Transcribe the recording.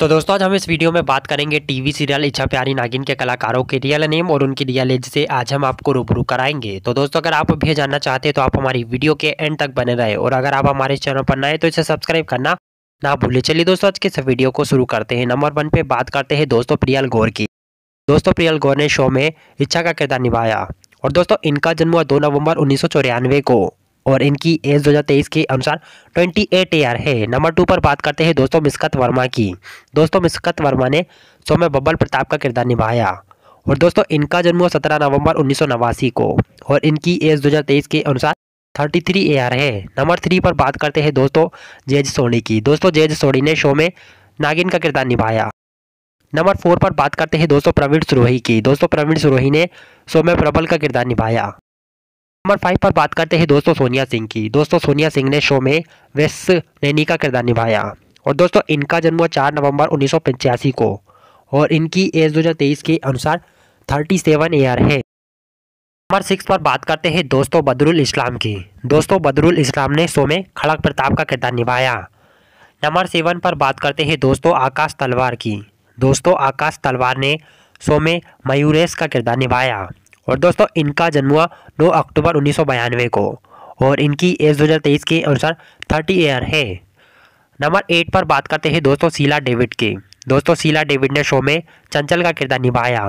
तो दोस्तों, आज हम इस वीडियो में बात करेंगे टीवी सीरियल इच्छा प्यारी नागिन के कलाकारों के रियल नेम और उनकी रियल एज से आज हम आपको रूबरू कराएँगे। तो दोस्तों, अगर आप भी जानना चाहते हैं तो आप हमारी वीडियो के एंड तक बने रहे और अगर आप हमारे चैनल पर नए तो इसे सब्सक्राइब करना ना भूले। चलिए दोस्तों, आज के इस वीडियो को शुरू करते हैं। नंबर वन पे बात करते हैं दोस्तों, प्रियल गौर की। दोस्तों, प्रियल गौर ने शो में इच्छा का किरदार निभाया और दोस्तों, इनका जन्म हुआ दो नवंबर उन्नीस सौ चौरानवे को। और इनकी एज 2023 के अनुसार 28 ईयर है। नंबर टू पर बात करते हैं दोस्तों मिस्कत वर्मा की। दोस्तों मिस्कत वर्मा ने शो में बब्बल प्रताप का किरदार निभाया और दोस्तों इनका जन्म हुआ सत्रह नवंबर उन्नीस सौ नवासी को और इनकी एज 2023 के अनुसार 33 ईयर है। नंबर थ्री पर बात करते हैं दोस्तों जेज सोनी की। दोस्तों जेज सोनी ने शो में नागिन का किरदार निभाया। नंबर फोर पर बात करते हैं दोस्तों प्रवीण सुरोही की। दोस्तों प्रवीण सुरोही ने शो में प्रबल का किरदार निभाया। नंबर फाइव पर बात करते हैं दोस्तों सोनिया सिंह की। दोस्तों सोनिया सिंह ने शो में वेस नैनी का किरदार निभाया। और दोस्तों इनका जन्म हुआ चार नवंबर उन्नीस को। और इनकी एज 2023 के अनुसार 37 ईयर है। नंबर सिक्स पर बात करते हैं दोस्तों बदरुल इस्लाम की। दोस्तों बदरुल इस्लाम ने शो में खड़क प्रताप का किरदार निभाया। नंबर सेवन पर बात करते हैं दोस्तों आकाश तलवार की। दोस्तों आकाश तलवार ने शो में मयूरेश का किरदार निभाया। और दोस्तों, इनका जन्म हुआ नौ अक्टूबर उन्नीस को और इनकी एज दो हज़ार तेईस के अनुसार थर्टी ईयर है। नंबर एट पर बात करते हैं दोस्तों, शीला डेविड की। दोस्तों, शीला डेविड ने शो में चंचल का किरदार निभाया।